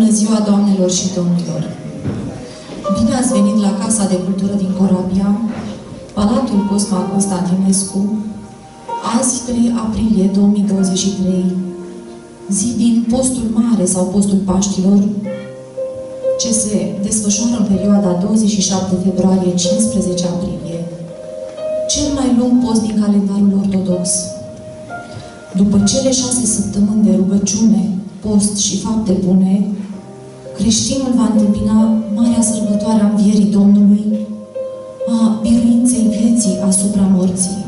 Bună ziua, doamnelor și domnilor! Bine ați venit la Casa de Cultură din Corabia, Palatul Cosma Constantinescu, azi 3 aprilie 2023, zi din postul mare sau postul Paștilor, ce se desfășoară în perioada 27 februarie-15 aprilie, cel mai lung post din calendarul ortodox. După cele șase săptămâni de rugăciune, post și fapte bune, creștinul va întâmpina Marea Sărbătoare a Învierii Domnului, a biruinței vieții asupra morții.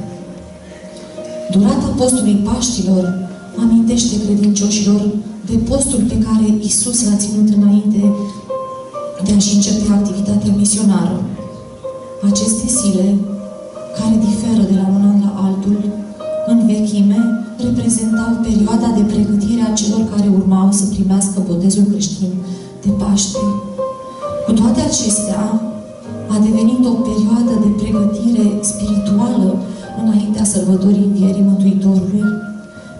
Durata postului Paștilor amintește credincioșilor de postul pe care Isus l-a ținut înainte de a-și începe activitatea misionară. Aceste zile, care diferă de la un an la altul, în vechime, reprezentau perioada de pregătire a celor care urmau să primească botezul creștin de Paște. Cu toate acestea, a devenit o perioadă de pregătire spirituală înaintea sărbătorii Învierii Mântuitorului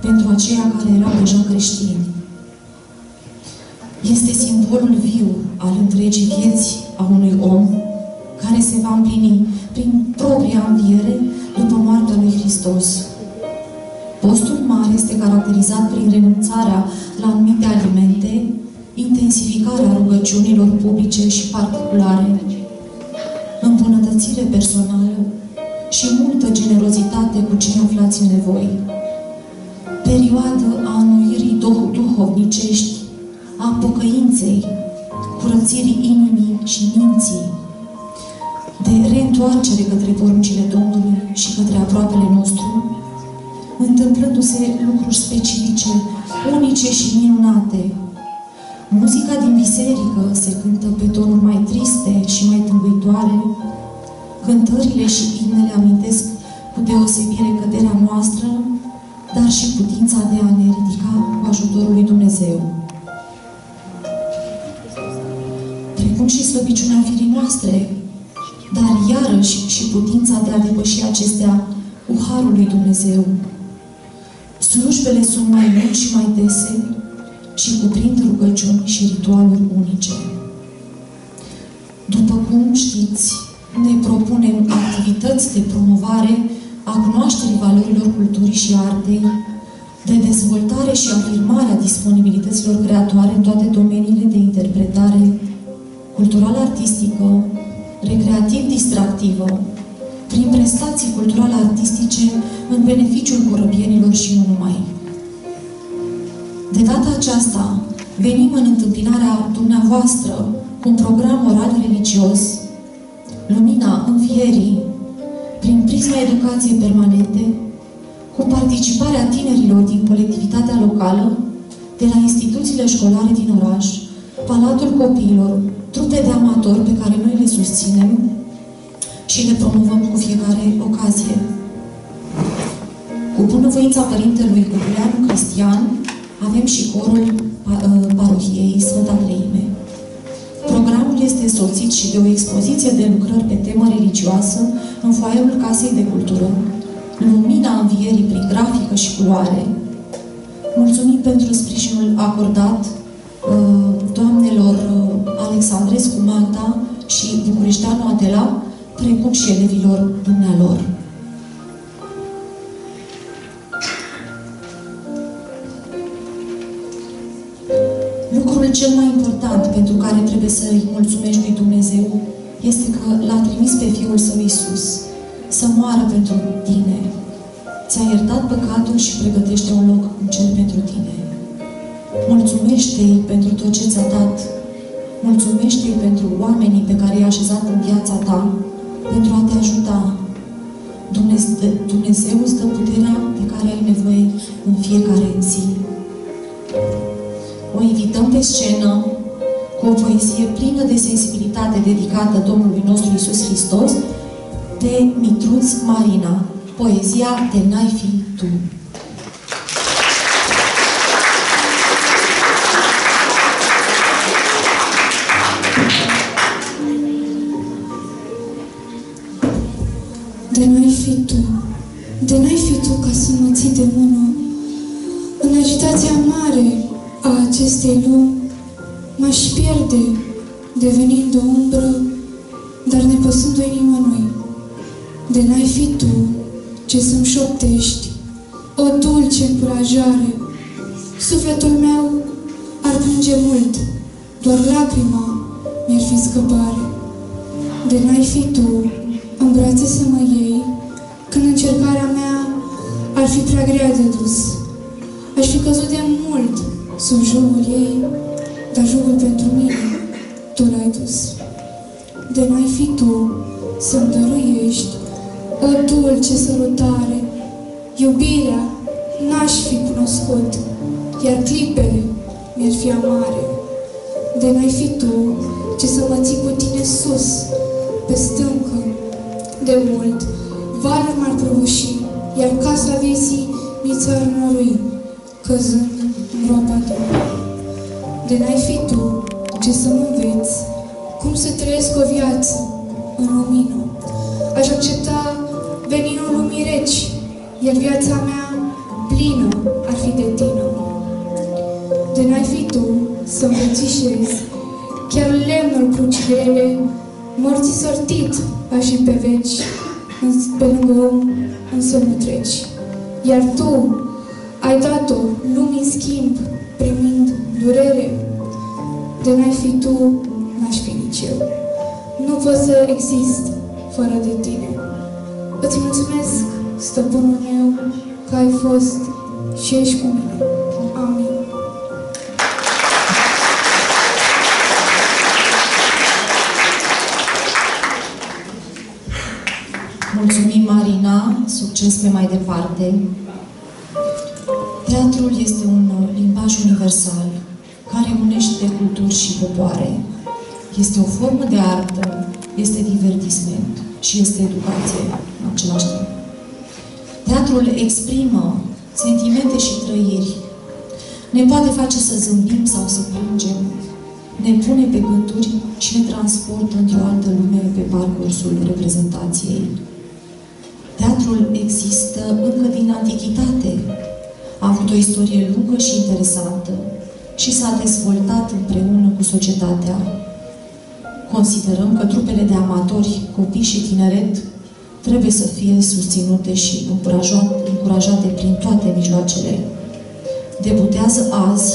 pentru aceia care erau deja creștini. Este simbolul viu al întregii vieți a unui om care se va împlini prin propria înviere după moartea lui Hristos. Postul mare este caracterizat prin renunțarea la anumite alimente, intensificarea rugăciunilor publice și particulare, îmbunătățire personală și multă generozitate cu cei aflați în nevoi. Perioadă a anuirii duhovnicești, a pocăinței, curățirii inimii și minții, de reîntoarcere către poruncile Domnului și către aproapele nostru, întâmplându-se lucruri specifice, unice și minunate. Muzica din biserică se cântă pe tonuri mai triste și mai tâmbuitoare. Cântările și imnele amintesc cu deosebire căderea noastră, dar și putința de a ne ridica cu ajutorul lui Dumnezeu. Precum și slăbiciunea firii noastre, dar iarăși și putința de a depăși acestea cu Harul lui Dumnezeu. Slujbele sunt mai lungi și mai dese și cuprind rugăciuni și ritualuri unice. După cum știți, ne propunem activități de promovare a cunoașterii valorilor culturii și artei, de dezvoltare și afirmare a disponibilităților creatoare în toate domeniile de interpretare cultural-artistică, recreativ-distractivă, prin prestații culturale artistice în beneficiul corăbienilor și nu numai. De data aceasta, venim în întâmpinarea dumneavoastră cu un program oral religios, Lumina Învierii, prin prisma educației permanente, cu participarea tinerilor din colectivitatea locală, de la instituțiile școlare din oraș, Palatul Copiilor, trupe de amatori pe care noi le susținem, și le promovăm cu fiecare ocazie. Cu bunăvoința Părintelui Guguleanu Cristian, avem și corul uh, parohiei Sfânta Treime. Programul este soțit și de o expoziție de lucrări pe temă religioasă în foaiul Casei de Cultură, Lumina Învierii prin grafică și culoare. Mulțumim pentru sprijinul acordat uh, doamnelor uh, Alexandrescu Magda și Bucureșteanu Adela, precum și elevilor dumnealor. Pentru care trebuie să îi mulțumești lui Dumnezeu este că L-a trimis pe Fiul Său Iisus să moară pentru tine. Ți-a iertat păcatul și pregătește un loc în cer pentru tine. Mulțumește-i pentru tot ce ți-a dat. Mulțumește-i pentru oamenii pe care i-a așezat în viața ta pentru a te ajuta. Dumnezeu, Dumnezeu îți dă puterea de care ai nevoie în fiecare zi. O invităm pe scenă cu o poezie plină de sensibilitate dedicată Domnului nostru Isus Hristos de Mitruț Marina. Poezia de N-ai fi tu. de n-ai fi tu, de n-ai fi tu ca să mă ții de mână. În agitația mare a acestei lumi, M-aș pierde, devenind o umbră, dar nepăsându-i nimănui. De n-ai fi tu ce să-mi șoptești, o dulce încurajare. Sufletul meu ar plânge mult, doar lacrima mi-ar fi scăpare. De n-ai fi tu în brațe să mă iei, când încercarea mea ar fi prea grea de dus. Aș fi căzut de mult sub jugul ei, dar jugul pentru mine tu l-ai dus. De n-ai fi tu să-mi dăruiești o dulce sărutare, iubirea n-aș fi cunoscut, iar clipele mi-ar fi amare. De n-ai fi tu ce să mă ții cu tine sus, pe stâncă, de mult, valul m-ar prăbuși, iar casa vieții mi ți-ar mărui, căzând în groapa ta. De n-ai fi tu ce să mă înveți cum să trăiesc o viață în lumină. Aș accepta veninul lumii reci, iar viața mea plină ar fi de tine. De n-ai fi tu să îmbrățișezi chiar lemnul crucilele, morții sortit aș fi pe veci, pe lângă om însă nu treci. Iar tu ai dat-o lumii schimb, primind durere. De n-ai fi tu, n-aș fi nici eu. Nu pot să exist fără de tine. Îți mulțumesc, stăpânul meu, că ai fost și ești cu mine. Amin. Mulțumim, Marina. Succes pe mai departe. Teatrul este un limbaj universal care unește culturi și popoare. Este o formă de artă, este divertisment și este educație în același timp. Teatrul exprimă sentimente și trăiri. Ne poate face să zâmbim sau să plângem. Ne pune pe gânduri și ne transportă într-o altă lume pe parcursul reprezentației. Teatrul există încă din antichitate. A avut o istorie lungă și interesantă și s-a dezvoltat împreună cu societatea. Considerăm că trupele de amatori, copii și tineret trebuie să fie susținute și încurajate prin toate mijloacele. Debutează azi,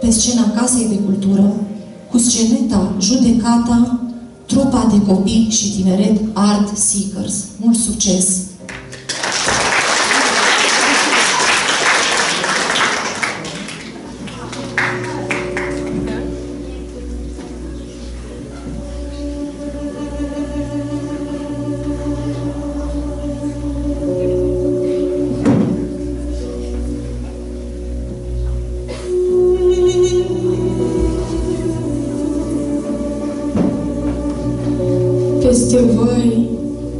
pe scena Casei de Cultură, cu sceneta Judecata, trupa de copii și tineret Art Seekers. Mult succes! Peste voi,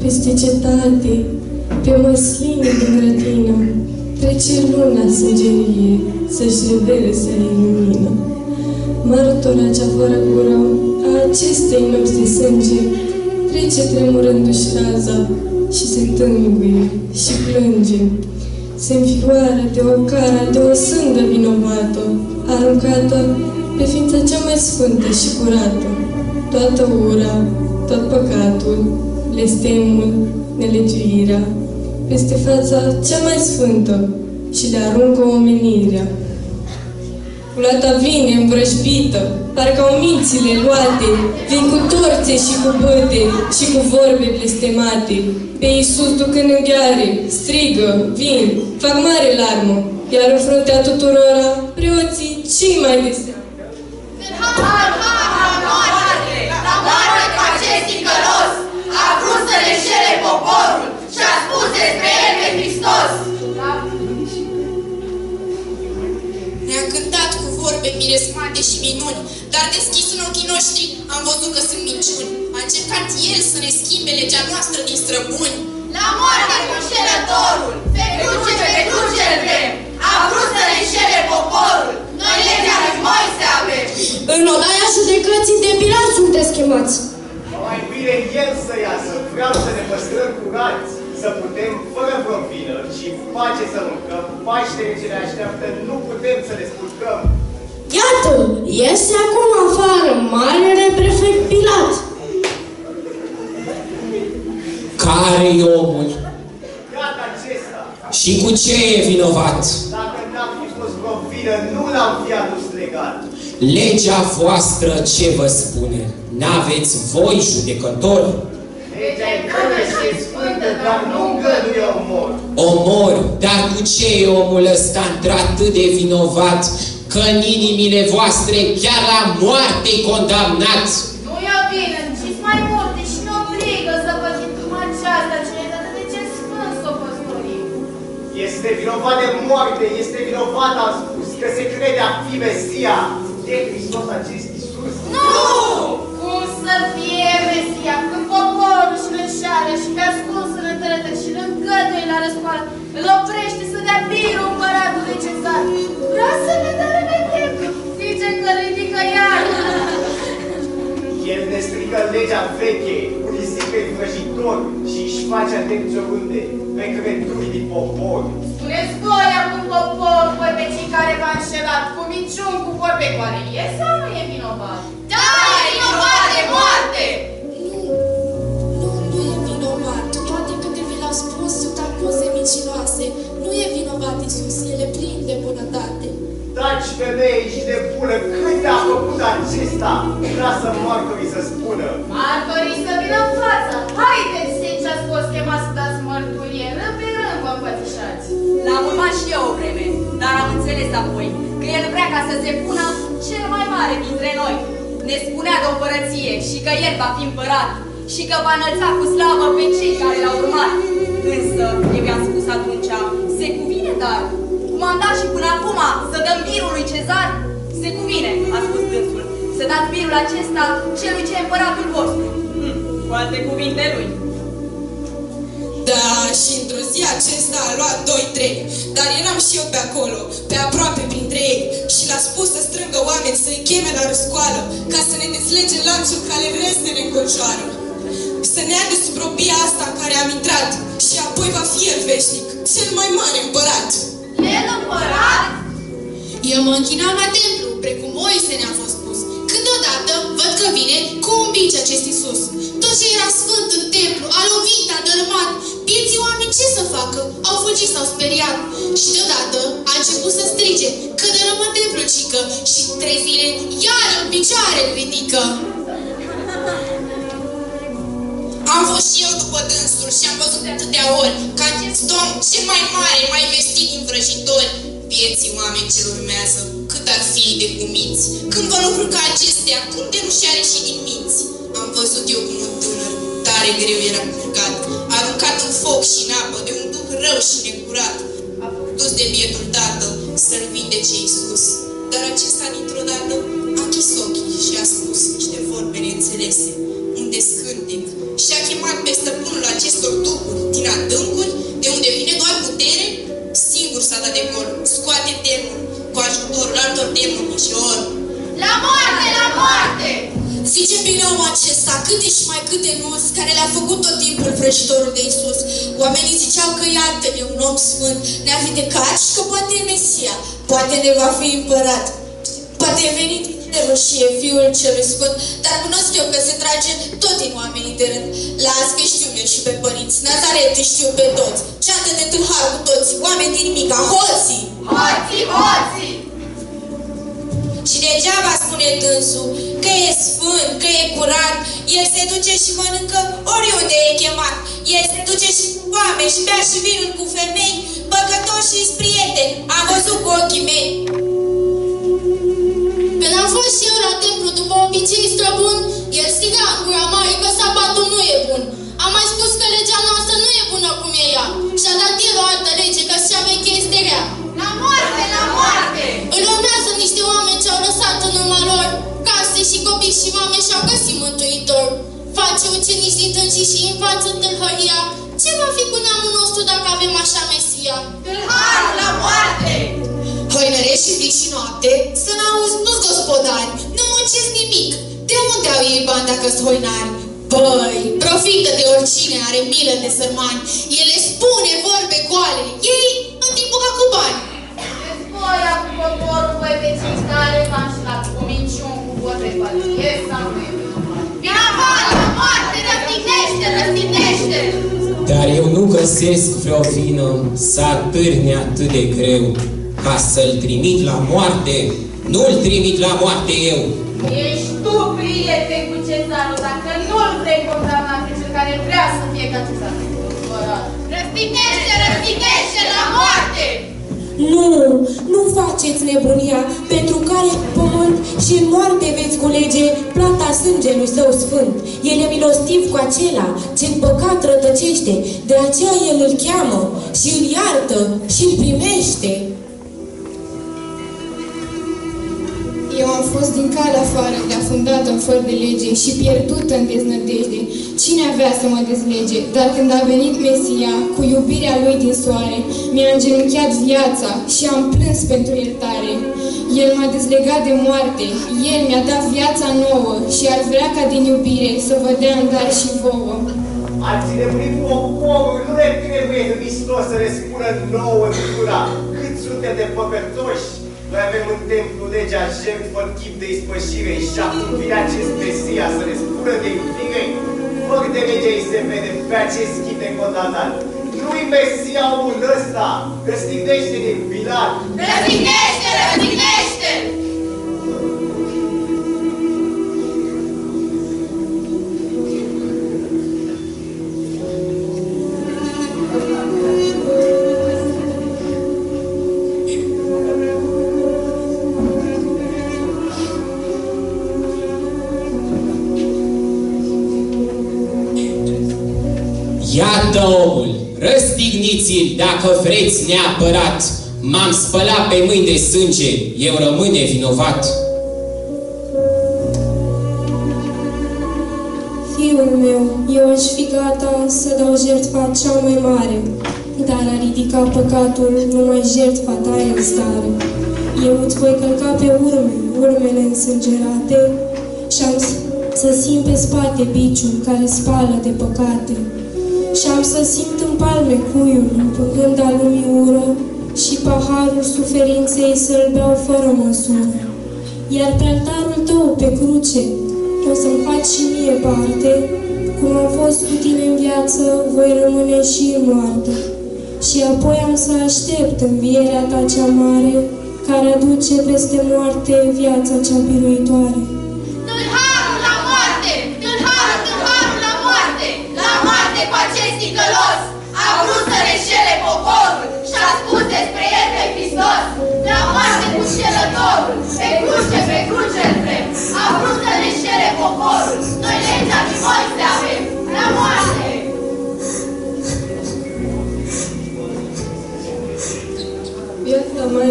peste cetate, pe măsline din grădină, trece luna sângerie să-și revele să lumină. Martora cea fără gură a acestei nopți de sânge, trece tremurându-și raza și se tânguie și plânge. Se înfioară de o cara, de o sândă vinovată, aruncată pe ființa cea mai sfântă și curată. Toată ura, tot păcatul, blestemul, nelegiuirea, peste fața cea mai sfântă și le aruncă omenirea. Culata vine învrăjbită, parcă au mințile luate, vin cu torțe și cu băte și cu vorbe blestemate. Pe Iisus ducând în gheare, strigă, vin, fac mare larmă, iar în fruntea tuturora, preoții cei mai de seamă. Ticălos, a vrut să le șere poporul și a spus despre el pe Hristos. Ne-a cântat cu vorbe miresmate și minuni, dar deschis în ochii noștri am văzut că sunt minciuni. A încercat el să ne schimbe legea noastră din străbuni. La moarte cu înșelătorul, pe cruce, pe cruce îl vrem. A vrut să le șere poporul, noi legea lui Moise avem. În odaia judecății de Pilat sunteți chemați. Mai bine el să iasă, vreau să ne păstrăm curați, să putem, fără vreo vină, și pace să mâncăm, Paștele ce ne așteaptă, nu putem să le spurcăm. Iată, iese acum afară marele prefect Pilat. Care e omul? Iată acesta. Și cu ce e vinovat? Dacă n-am fi fost vreo vină, nu l-am fi adus legat. Legea voastră ce vă spune? N-aveți voi judecători? Legea e bună și e sfântă, dar nu îngăduie omor. Omor, dar cu ce e omul ăsta într-atât de vinovat că în inimile voastre chiar la moarte e condamnat? Nu e bine, înciți mai multe și nu obligă să păzim cum aceasta, cine de atât de ce sfânt s-o păstorim. Este vinovat de moarte, este vinovat, am spus, că se crede a fi Mesia. De Hristos acest Iisus. Nu! Cum să fie Mesia, când poporul și înșală și pe ascuns în întărătă și îl îngăduie la răscoală, îl oprește să dea birul împăratului cezar. Vrea să ne dărâme templu, zice că ridică iar. El ne strică legea veche, unisică-i vrăjitor și își face atenție oriunde, pe creduri din popor. Spuneți voi acum popor, voi pe cei care v-a înșelat, cu minciun, cu vorbe goale, e sau nu e vinovat? Da, e vinovat de moarte! Nu, nu e vinovat. Toate câte vi l-au spus sunt acuze mincinoase. Nu e vinovat Isus, el e plin de bunătate. Taci femeie și de bună, cât a făcut acesta? Vrea să martorii să spună. Martorii să vină în față! Haideți, cei ce ați fost chemați să dați mărturie, rând pe rând vă împățișați! L-am urmat și eu o vreme, dar am înțeles apoi că el vrea ca să se pună cel mai mare dintre noi. Ne spunea de o părăție și că el va fi împărat și că va înălța cu slavă pe cei care l-au urmat. Însă, eu i-am spus atunci, se cuvine dar, cum am dat și până acum, să dăm birul lui Cezar? Se cuvine, a spus dânsul, să dați birul acesta celui ce e împăratul vostru. Hm, cu alte cuvinte lui. Da, și într-o zi acesta a luat 2-3, dar eram și eu pe acolo, pe aproape printre ei, și l-a spus să strângă oameni, să-i cheme la răscoală, ca să ne deslege lanțul care vrea să ne înconjoară. Să ne ia de sub robia asta în care am intrat și apoi va fi el veșnic, cel mai mare împărat. El împărat? Eu mă închinam la templu, precum Moise ne-a fost spus. Când odată văd că vine cu un bici acest Iisus. Tot ce era sfânt în templu, a lovit, a dărâmat. Pieții oameni ce să facă? Au fugit, s-au speriat. Și deodată a început să strige că dărâmă templul cică și trei zile iar în picioare îl ridică. Am fost și eu după dânsul și am văzut de atâtea ori că acest domn cel mai mare, mai vestit din vrăjitori, vieții oameni ce urmează, cât ar fi de cuminți. Când vă lucruri ca acestea, cum de nu și-are și din minți? Am văzut eu cum un tânăr, tare greu era curcat, aruncat în foc și în apă de un duh rău și necurat, a fost dus de bietul tatăl să-l vindece Iisus. Dar acesta dintr-o dată a închis ochii și a spus niște vorbe neînțelese, un descântec, și a chemat pe stăpânul acestor duhuri acesta, câte și mai câte nus, care le-a făcut tot timpul vrăjitorul de Isus. Oamenii ziceau că iată e un om sfânt, ne-a vindecat și că poate e Mesia, poate ne va fi împărat. Poate e venit de roșie, fiul celui sfânt, dar cunosc eu că se trage tot din oamenii de rând. Las că știu eu și pe părinți, Nazaret știu pe toți, ceată de tâlhar cu toți, oameni din mica, hoții! Hoții, hoții! Și degeaba spune dânsul că e sfânt, că e curat, el se duce și mănâncă oriunde e chemat. El se duce și cu oameni și bea și vinul cu femei, băgătoși și prieteni, am văzut cu ochii mei. Când am fost și eu la templu după obicei străbun, el striga în gura mare că sabatul nu e bun. Am mai spus că legea noastră nu e bună cum e ea. Și-a dat el o altă lege, că cea veche este rea. La moarte, la moarte! Îl urmează și copii și mame și-au găsit mântuitor. Face ucenici din tâncii și învață tâlhăria. Ce va fi cu neamul nostru dacă avem așa Mesia? Tâlharul, la moarte! Hoinărești și zi și noapte, să n-auzi, nu-ți gospodari, nu muncesc nimic. De unde au ei bani dacă sunt hoinari? Băi, profită de oricine are milă de sărmani. Ele spune vorbe goale, ei în timpul ca cu bani. Voi acum poporul voi pe cei care v-am e sau nu e vinovat. Vinovat la moarte, răstignește, răstignește! Dar eu nu găsesc vreo vină să atârne atât de greu ca să-l trimit la moarte. Nu-l trimit la moarte eu. Ești Nu, nu faceți nebunia pentru care pământ și în moarte veți culege plata sângelui său sfânt. El e milostiv cu acela ce în păcat rătăcește, de aceea el îl cheamă și îl iartă și îl primește. Eu am fost din calea afară, de afundată în fără de lege și pierdută în deznădejde. Cine avea să mă dezlege? Dar când a venit Mesia, cu iubirea lui din soare, mi-a îngenunchiat viața și am plâns pentru iertare. El m-a dezlegat de moarte, El mi-a dat viața nouă și ar vrea ca din iubire să vă dea în dar și vouă. Ați nebunit poporul, nu ne trebuie Hristos să ne spună nouă Scriptura cât suntem de păcătoși. Noi avem în templu legea jertfă în chip de ispășire și acum vine acest Mesia să ne spună de iubire. Fără de legea îi se vede pe acest chip de condamnat. Nu-i Mesia omul ăsta, răstignește-ne, Pilat! Răstignește, răstignește! Iată omul, răstigniți-l dacă vreți neapărat. M-am spălat pe mâini de sânge, eu rămân nevinovat. Fiul meu, eu aș fi gata să dau jertfa cea mai mare, dar a ridica păcatul numai jertfa ta e în stare. Eu îți voi călca pe urme, urmele însângerate și am s- să simt pe spate biciul care spală de păcate. Și am să simt în palme cuiul, împângând al lumii ură, și paharul suferinței să-l beau fără măsură. Iar pe altarul tău, pe cruce, o să-mi faci și mie parte, cum am fost cu tine în viață, voi rămâne și în moarte. Și apoi am să aștept învierea ta cea mare, care aduce peste moarte viața cea biruitoare.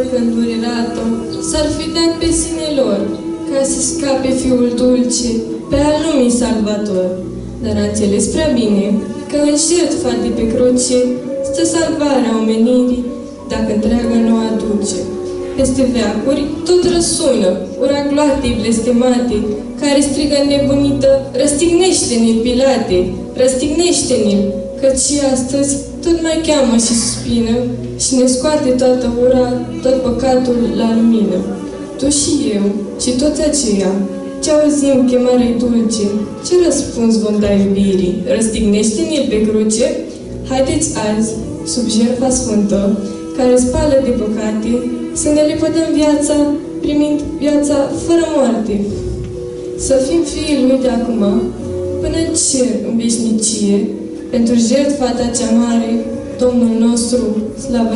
Viața Maică îndurerată s-ar fi dat pe sine lor, ca să scape fiul dulce, pe al lumii salvator. Dar a înțeles prea bine că în jertfa de pe cruce stă salvarea omenirii, dacă întreaga nu o aduce. Peste veacuri tot răsună uragloate blestemate, care strigă nebunită, răstignește-ne-l, Pilate, răstignește-ne-l, căci și astăzi tot mai cheamă și suspină și ne scoate toată ura, tot păcatul la lumină. Tu și eu și toți aceia ce auzim chemare dulce, ce răspuns vom da iubirii? Răstignește-ne-l pe cruce? Haideți azi, sub jertfa sfântă, care spală de păcate, să ne lepădăm viața, primind viața fără moarte. Să fim fiii Lui de acum, până în cer, în veșnicie, pentru jertfa ta cea mare, Domnul nostru, slavă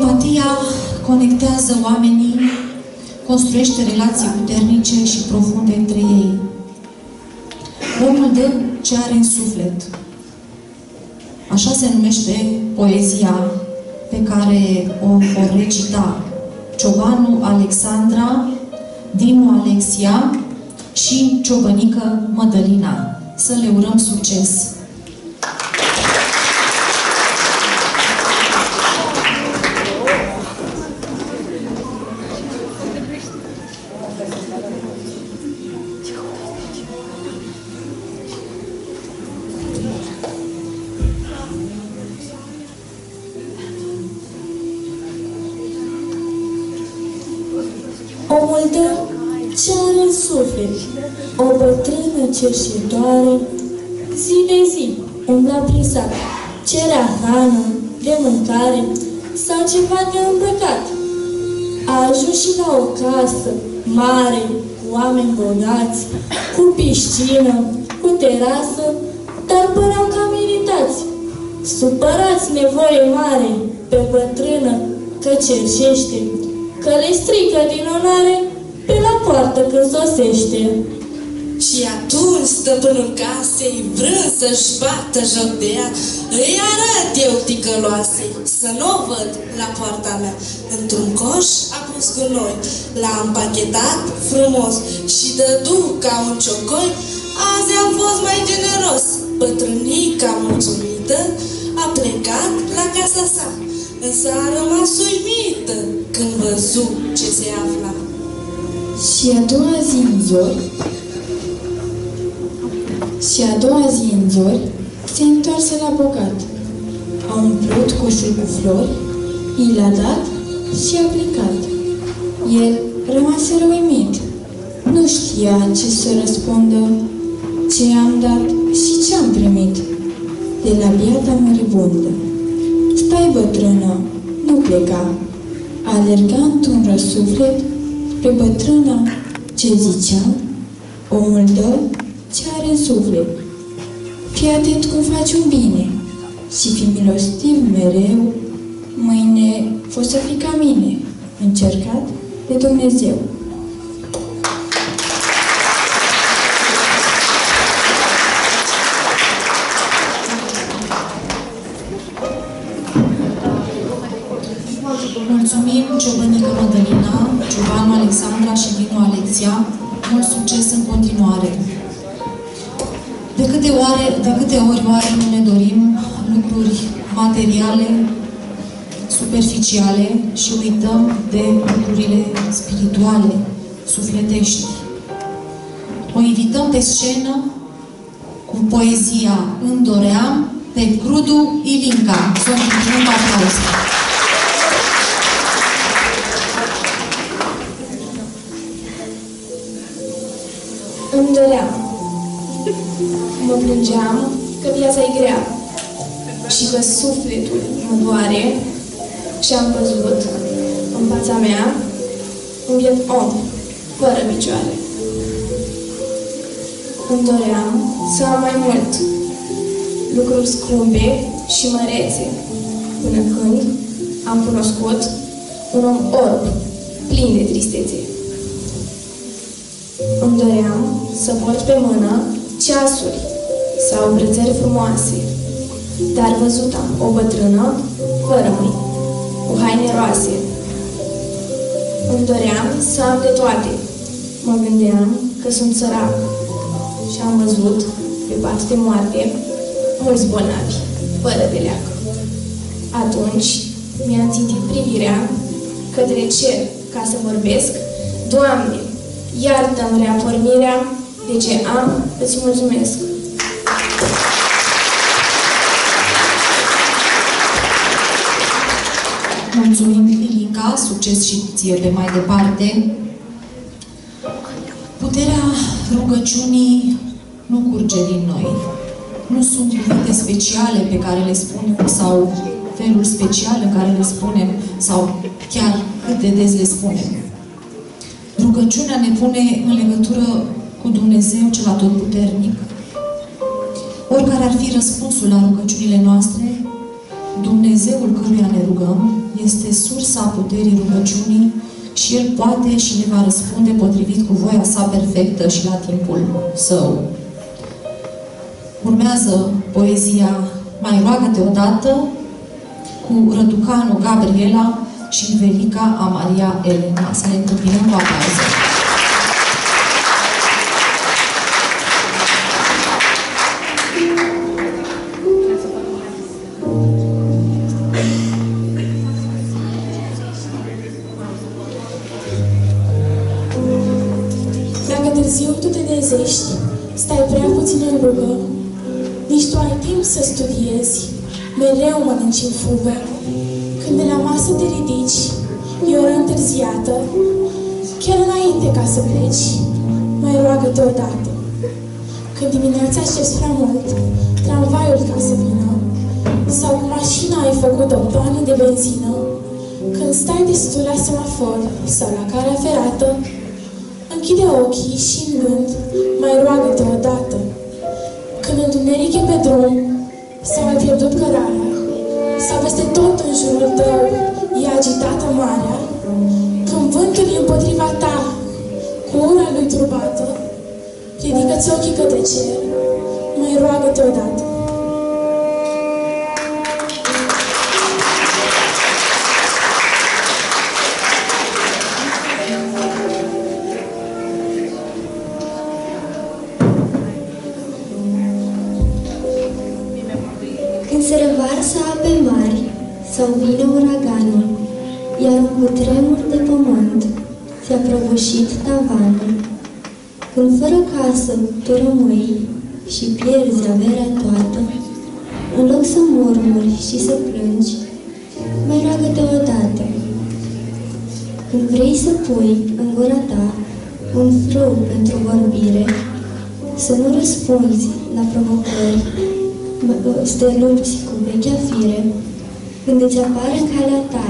Empatia conectează oamenii, construiește relații puternice și profunde între ei. Omul dă ce are în suflet. Așa se numește poezia pe care o vor recita Ciobanu Alexandra, Dinu Alexia și Ciobănică Mădălina. Să le urăm succes! Bătrână cerșitoare, zi de zi umbla prin sat, cerea hrană, de mâncare sau ceva de îmbrăcat. A ajuns și la o casă mare, cu oameni bogați, cu piscină, cu terasă, dar păreau cam iritați. Supărați nevoie mare pe bătrână că cerșește, că le strică din onoare pe la poartă când sosește. Și atunci stăpânul casei, vrând să-și bată joc de ea, îi arăt eu ticăloase, să nu o văd la poarta mea. Într-un coș a pus gunoi, l-a împachetat frumos și dădu ca un ciocoi, azi am fost mai generos. Bătrânica mulțumită a plecat la casa sa, însă a rămas uimită când văzu ce se afla. Și a doua zi în zori, și a doua zi în zori, se întoarse la bogat. A umplut coșul cu flori, i l-a dat și a plecat. El rămase răuimit. Nu știa ce să răspundă, ce am dat și ce am primit de la biata moribundă. Stai, bătrână, nu pleca. Alerga într-un răsuflet spre bătrâna ce zicea, omul dă ce are în suflet. Fii atent cum faci un bine și fi milostiv mereu, mâine fost să fii ca mine, încercat de Dumnezeu. Mulțumim Ciobănică Mădălina, Ciobanu Alexandra și Dinu Alexia. Mult succes în continuare! De câte, oare, de câte ori oare nu ne dorim lucruri materiale, superficiale și uităm de lucrurile spirituale, sufletești. O invităm pe scenă cu poezia Îndoream pe Crudu Ilinca. Să o cu aplauze. Îmi doream. Mă plângeam că viața e grea și că sufletul mă doare și am văzut în fața mea un biet om fără picioare. Îmi doream să am mai mult lucruri scumpe și mărețe până când am cunoscut un om orb, plin de tristețe. Îmi doream să port pe mână ceasuri sau brățări frumoase, dar văzut am o bătrână fără mâini, cu haine roase. Îmi doream să am de toate. Mă gândeam că sunt sărac și am văzut pe pat de moarte mulți bolnavi, fără de leacă. Atunci mi-am țintit privirea către cer ca să vorbesc, Doamne, iartă-mi reapornirea de ce am, îți mulțumesc. Mulțumim, Ilinca, succes și ție pe mai departe. Puterea rugăciunii nu curge din noi. Nu sunt cuvinte speciale pe care le spunem sau feluri speciale în care le spunem sau chiar cât de des le spunem. Rugăciunea ne pune în legătură cu Dumnezeu cel atotputernic. Oricare ar fi răspunsul la rugăciunile noastre, Dumnezeul căruia ne rugăm este sursa puterii rugăciunii și El poate și ne va răspunde potrivit cu voia sa perfectă și la timpul său. Urmează poezia Mai roagă-te odată cu Răducanu Gabriela și Velica Amaria Elena. Să ne întâmpinăm cu aplauze. Fugă. Când de la masă te ridici, e ora întârziată, chiar înainte ca să pleci, mai roagă-te odată. Când dimineața aștepți prea mult, tramvaiul ca să vină, sau cu mașina ai făcut 8 ani de benzină, când stai destul la semafor sau la calea ferată, Închide ochii și în gând mai roagă-te odată. Când întuneric e pe drum, sau ai pierdut cărarea, sau peste tot în jurul tău e agitată marea, când vântul e împotriva ta, cu ura lui turbată, ridică-ți ochii către cer, mai roagă-te odată. Sau vine uraganul, iar un cutremur de pământ ți-a prăbușit tavanul. Când fără casă tu rămâi și pierzi averea toată, în loc să murmuri și să plângi, mai roagă-te odată. Când vrei să pui în gura ta un frâu pentru vorbire, să nu răspunzi la provocări stelupți cu vechea fire, când îți apare în calea ta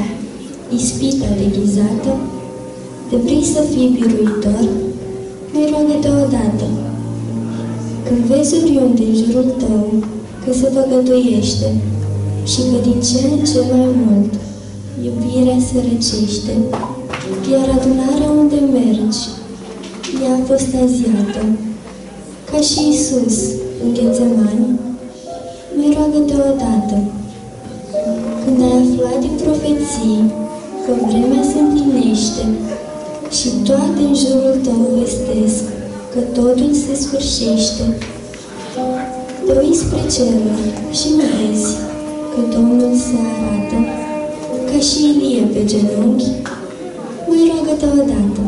ispita deghizată, de vrei să fii biruitor, mai roagă-te odată. Când vezi oriunde în jurul tău că se păgăduiește și că din ce în ce mai mult iubirea se răcește, iar adunarea unde mergi e apostaziată, ca și Isus în Ghețemani, mai roagă-te odată. Când ai aflat din profeții că vremea se împlinește și toate în jurul tău vestesc că totul se sfârșește, te uiți spre ceruri și nu vezi că Domnul se arată ca și Ilie pe genunchi, mai roagă-te odată.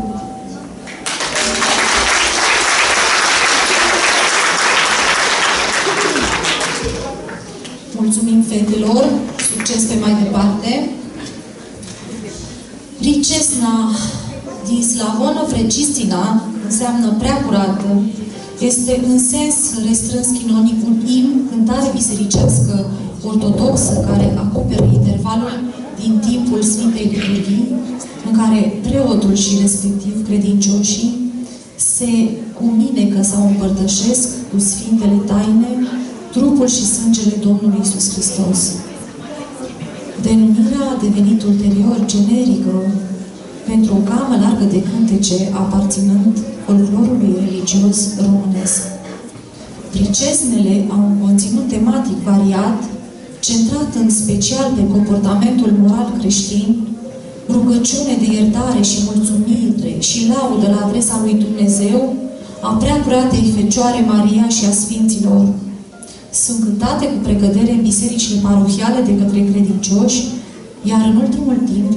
Mulțumim fetelor, succes pe mai departe. Ricesna din slavonă frecistina înseamnă prea curată. Este în sens restrâns chinonicul im, cântare bisericească ortodoxă care acoperă intervalul din timpul Sfintei Liturghii, în care preotul și respectiv credincioșii se uminecă sau împărtășesc cu Sfintele Taine trupul și sângele Domnului Isus Hristos. Denumirea a devenit ulterior generică pentru o gamă largă de cântece aparținând folclorului religios românesc. Pricesnele au un conținut tematic variat, centrat în special pe comportamentul moral creștin, rugăciune de iertare și mulțumire și laudă la adresa lui Dumnezeu, a prea curatei Fecioare Maria și a Sfinților, sunt cântate cu precădere în bisericile parohiale de către credincioși, iar în ultimul timp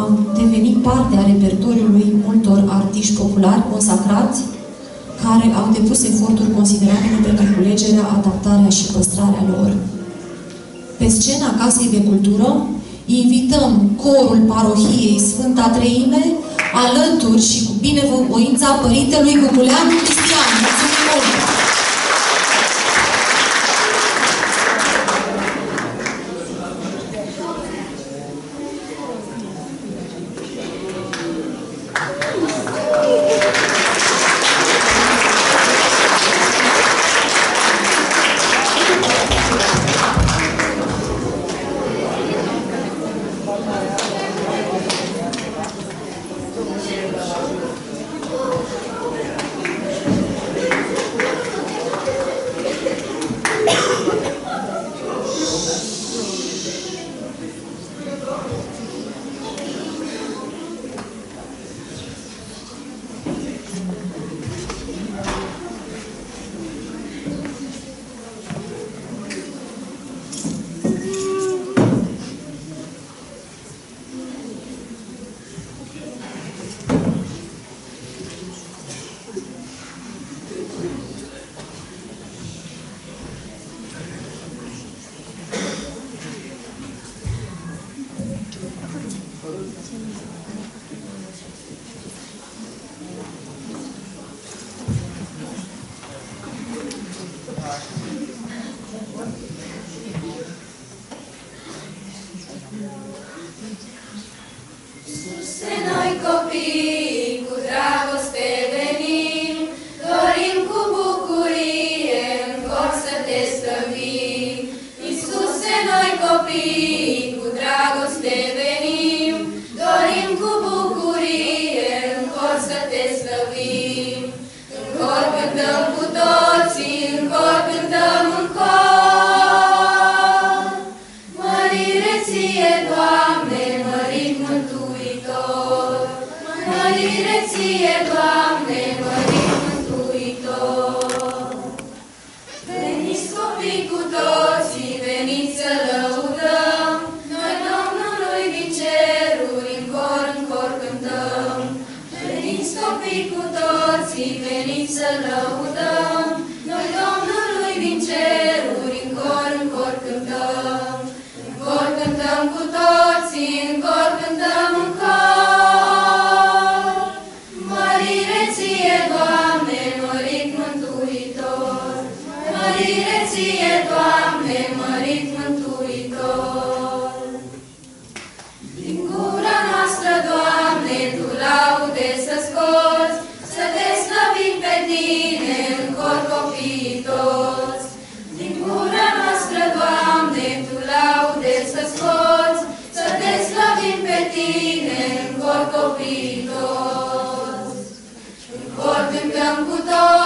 au devenit parte a repertoriului multor artiști populari consacrați care au depus eforturi considerabile pentru culegerea, adaptarea și păstrarea lor. Pe scena Casei de Cultură invităm corul parohiei Sfânta Treime alături și cu binevoința Părintelui Cuculeanu Cristian. Toții, veniți să lăudăm, go.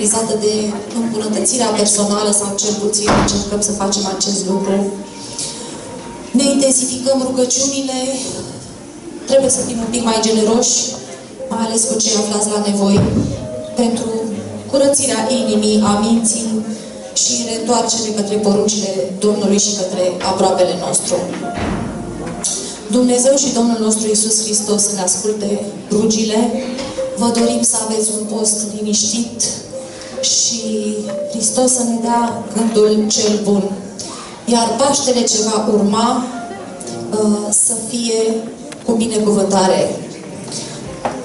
Caracterizată de îmbunătățirea personală sau cel puțin încercăm să facem acest lucru. Ne intensificăm rugăciunile, trebuie să fim un pic mai generoși, mai ales cu cei aflați la nevoi, pentru curățirea inimii, a minții și reîntoarcere către poruncile Domnului și către aproapele nostru. Dumnezeu și Domnul nostru Isus Hristos să ne asculte rugile. Vă dorim să aveți un post liniștit și Hristos să ne dea gândul cel bun. Iar Paștele ce va urma uh, să fie cu binecuvântare.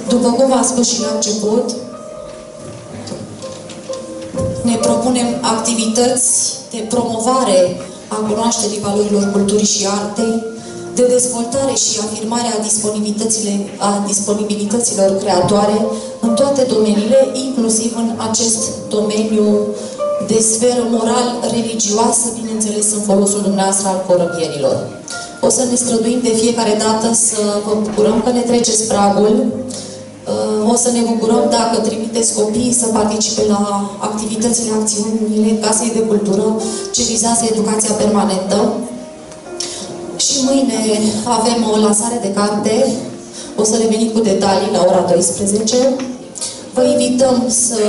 După cum v-am spus și la început, ne propunem activități de promovare a cunoașterii valorilor culturii și artei, de dezvoltare și afirmare a disponibilităților, a disponibilităților creatoare în toate domeniile, inclusiv în acest domeniu de sferă moral-religioasă, bineînțeles în folosul dumneavoastră al corăbierilor. O să ne străduim de fiecare dată să vă bucurăm că ne treceți pragul, Uh, O să ne bucurăm dacă trimiteți copiii să participe la activitățile, acțiunile Casei de Cultură ce vizează educația permanentă. Și mâine avem o lansare de carte. O să revenim cu detalii la ora 12. Vă invităm să,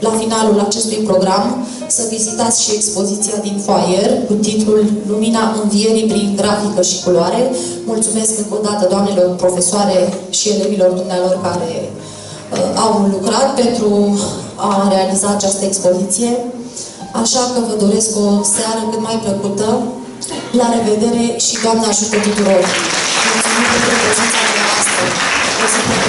la finalul acestui program, să vizitați și expoziția din foayer cu titlul Lumina Învierii prin grafică și culoare. Mulțumesc încă o dată doamnelor profesoare și elevilor dumnealor care uh, au lucrat pentru a realiza această expoziție. Așa că vă doresc o seară cât mai plăcută. La revedere și Doamne ajută tuturor! Mulțumim pentru prezența noastră!